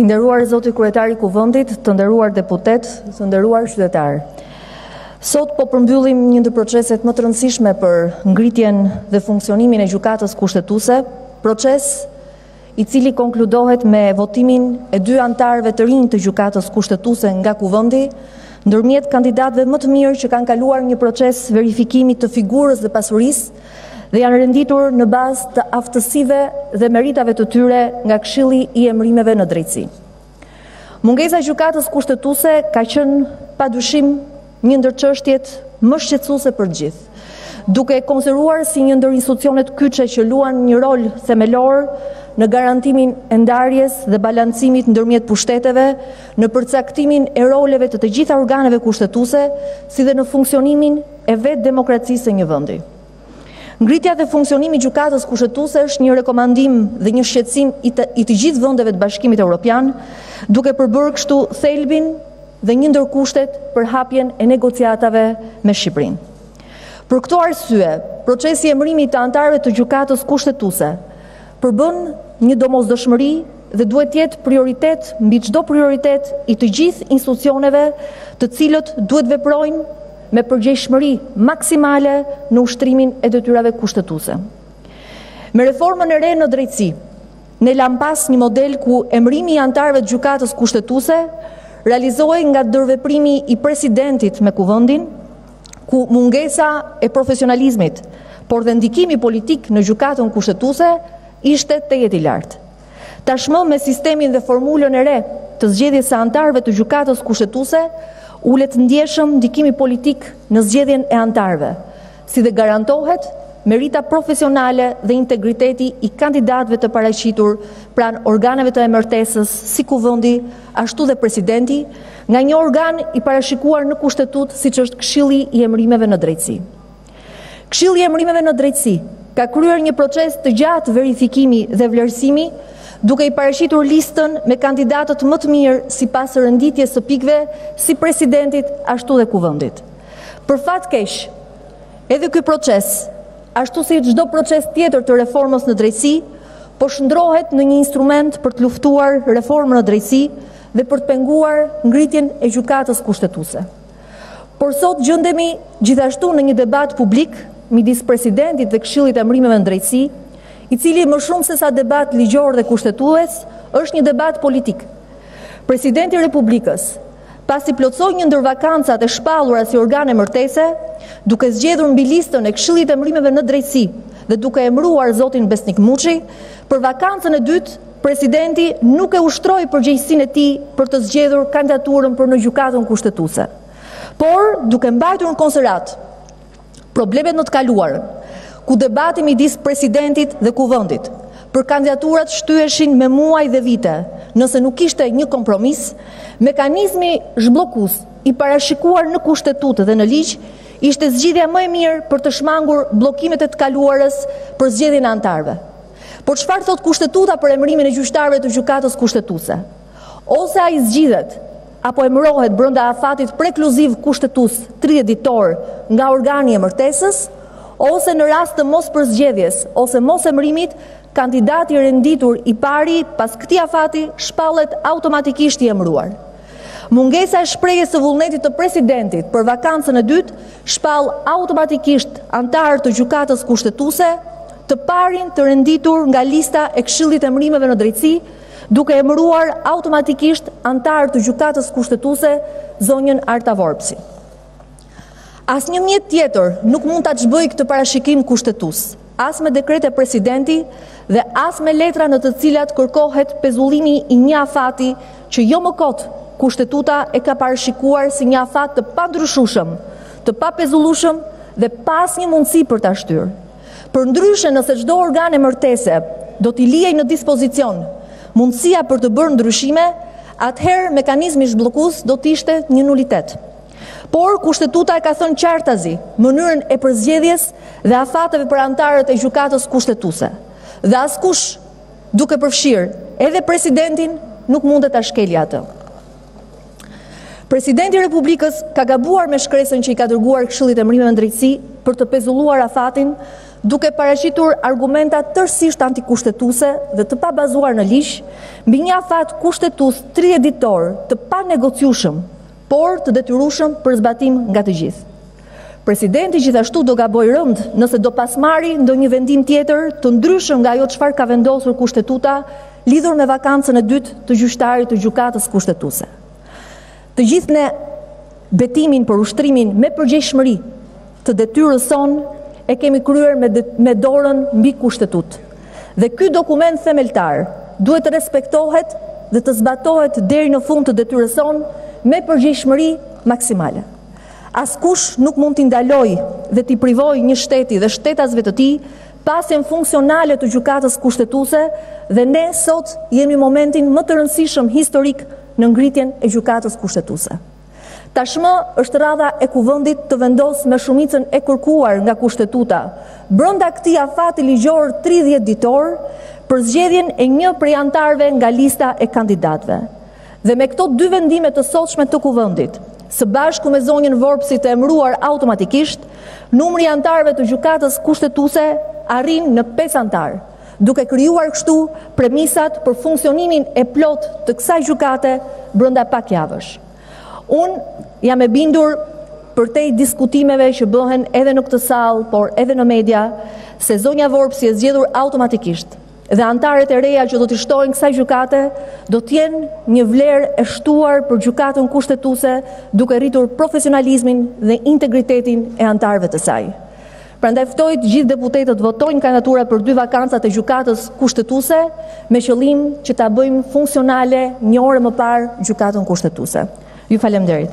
I nderuar zoti kryetar i Kuvendit, të nderuar deputetë, të nderuar qytetarë. Sot po përmbyllim një ndër proceset më të rëndësishme për ngritjen dhe funksionimin e Gjykatës Kushtetuese, proces i cili konkludohet me votimin e dy anëtarëve të rinj të Gjykatës Kushtetuese nga Kuvendi, ndërmjet kandidatëve më të mirë që kanë kaluar një proces verifikimi të figurës dhe pasurisë dhe janë renditur në bazë të aftësive dhe meritave të tyre nga Këshilli i Emërimeve në Drejtësi. Mungesa e Gjykatës Kushtetuese ka qenë padyshim një ndër çështjet më shqetësuese për të gjithë, duke e konsideruar si një ndër institucionet kyçe që luan një rol themelor në garantimin e ndarjes dhe balancimit ndërmjet pushteteve, në përcaktimin e roleve të të gjitha organeve kushtetuese, si dhe në funksionimin e vetë demokracisë së një vendi. Ngritja dhe funksionimi i Gjykatës Kushtetuese është një rekomandim dhe një shqetësim i të gjithë vendeve të Bashkimit Europian, duke përbërë kështu thelbin dhe një ndër kushtet për hapjen e negociatave me Shqipërinë. Për këto arsye, procesi i emërimit të anëtarëve të Gjykatës Kushtetuese përbën një domosdoshmëri dhe duhet të jetë prioritet mbi çdo prioritet i të gjithë institucioneve të cilët duhet të veprojnë me përgjegjshmëri maksimale në ushtrimin e detyrave kushtetuese. Me reformën e re në drejtësi, ne lamë pas një model ku emërimi i anëtarëve të Gjykatës Kushtetuese realizohej nga ndërveprimi i presidentit me Kuvendin, ku mungesa e profesionalizmit, por dhe ndikimi politik në Gjykatën Kushtetuese ishte tejet i lartë. Tashmë me sistemin dhe formulën e re të zgjedhjes së anëtarëve të Gjykatës Kushtetuese, ulet ndjeshëm ndikimi politik në zgjedhjen e anëtarëve, si dhe garantohet merita profesionale dhe integriteti i kandidatëve të paraqitur pranë organeve të emërtesës si Kuvendi ashtu dhe Presidenti nga një organ i parashikuar në Kushtetutë siç është Këshilli i Emërimeve në Drejtësi. Këshilli i Emërimeve në Drejtësi ka kryer një proces të gjatë verifikimi dhe vlerësimi, duke i paraqitur listën me kandidatët më të mirë sipas renditjes së pikëve si presidentit ashtu dhe Kuvendit. Për fat keq, edhe ky proces, ashtu si çdo proces tjetër të reformës në drejtësi, po shndërrohet në një instrument për të luftuar reformën në drejtësi dhe për të penguar ngritjen e Gjykatës Kushtetuese. Por sot gjendemi gjithashtu në një debat publik midis presidentit dhe Këshillit të Emërimeve në drejtësi, i cili më shumë se sa debat ligjor dhe kushtetues, është një debat politik. Presidenti i Republikës, pasi plotësoi një ndër vakancat e shpallura si organ emërtese, duke zgjedhur mbi listën e Këshillit të Emërimeve në drejtësi dhe duke emëruar zotin Besnik Muçi, për vakancën e dytë, Presidenti nuk e ushtroi përgjegjësinë e tij për të zgjedhur kandidaturën për në Gjykatën Kushtetuese. Por, duke mbajtur në konsideratë problemet në të kaluarën, ku debati midis presidentit dhe Kuvendit për kandidaturat shtyheshin me muaj dhe vite, nëse nuk kishte një kompromis, mekanizmi zhbllokues i parashikuar në Kushtetutë dhe në ligj ishte zgjidhja më e mirë për të shmangur bllokimet e të kaluarës për zgjedhjen e anëtarëve. Por çfarë thotë kushtetuta për emërimin e gjyqtarëve të gjykatës kushtetuese? Ose ai zgjidhet apo emërohet brenda afatit prekluziv kushtetues 30-ditor nga organi i emërtesës, ose në rast të mospërzgjedhjes ose mosemërimit, kandidati i renditur i pari pas këtij afati shpallet automatikisht i emëruar. Mungesa e shprehjes së vullnetit të presidentit për vakancën e dytë shpall automatikisht anëtar të Gjykatës Kushtetuese të parin të renditur nga lista e Këshillit të Emërimeve në Drejtësi, duke emëruar automatikisht anëtare të Gjykatës Kushtetuese zonjën Arta Vorpsi. Asnjë mjet tjetër nuk mund ta çbëjë këtë parashikim kushtetues. as me dekrete presidenti dhe as me letra në të cilat kërkohet pezullimi i një afati që jo më kot kushtetuta e ka parashikuar si një afat të pandryshueshëm, të papezullueshëm dhe pa asnjë mundësi për ta shtyrë. Përndryshe nëse çdo organi emërtese do t'i lihej në dispozicion mundësia për të bërë ndryshime, atëherë mekanizmi zhbllokues do të ishte një nulitet. Por, kushtetuta e ka thënë qartazi mënyrën e përzgjedhjes dhe afateve për anëtarët e Gjykatës Kushtetuese. Dhe askush duke përfshirë edhe presidentin nuk mundet ta shkelë atë. Presidenti i Republikës ka gabuar me shkresën që i ka dërguar Këshillit të Emërimeve në drejtësi për të pezulluar afatin duke paraqitur argumenta tërësisht antikushtetuese dhe të pabazuar në ligj mbi një afat kushtetues 30-ditor të panegociueshëm por të detyrueshëm për zbatim nga të gjithë. Presidenti gjithashtu do gabojë rëndë nëse do pas marrë ndonjë vendim tjetër të ndryshëm nga ajo çfarë ka vendosur kushtetuta lidhur me vakancën e dytë të gjyqtarit të Gjykatës Kushtetuese. Të gjithë ne betimin për ushtrimin me përgjegjshmëri të detyrës sonë e kemi kryer me dorën mbi kushtetutë. Dhe ky dokument themeltar duhet të respektohet dhe të zbatohet deri në fund të detyrës sonë me përgjegjshmëri maksimale. Askush nuk mund t'i ndalojë dhe t'i privojë një shteti dhe shtetasve të tij pasjen funksionale të gjykatës kushtetuse dhe ne sot jemi momentin më të rëndësishëm historik në ngritjen e gjykatës kushtetuse. Tashmë është radha e Kuvendit të vendosë me shumicën e kërkuar nga Kushtetuta, brenda këtij afati ligjor 30 ditor, për zgjedhjen e një prej anëtarëve nga lista e kandidatëve. Dhe me këto dy vendime të sotshme të Kuvendit, së bashku me zonjën Vorpsi të emëruar automatikisht, numri i anëtarëve të Gjykatës Kushtetuese arrin në pesë anëtarë. duke krijuar kështu premisat për funksionimin e plotë të kësaj gjykate brenda pak javësh. Unë jam e bindur përtej diskutimeve që bëhen edhe në këtë sallë, por edhe në media, se zonja Vorpsi e zgjedhur automatikisht dhe anëtarët e reja që do t'i shtohen kësaj gjykate, do të jenë një vlerë e shtuar për gjykatën kushtetuse duke rritur profesionalizmin dhe integritetin e anëtarëve të saj. Prandaj ftoj të gjithë deputetët të votojnë kandidaturat për dy vakancat e Gjykatës Kushtetuese me qëllim që ta bëjmë funksionale një orë më parë Gjykatën Kushtetuese. Ju faleminderit.